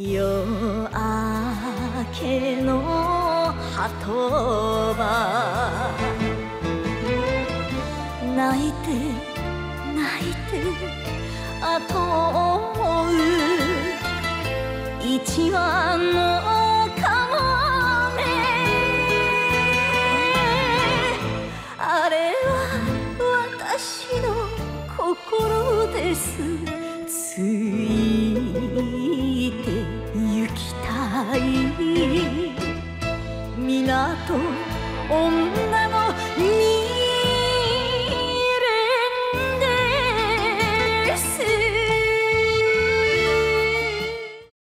夜明けの鳩場。泣いて泣いて後を追う。一羽のカモメあれは私の心です。い。港女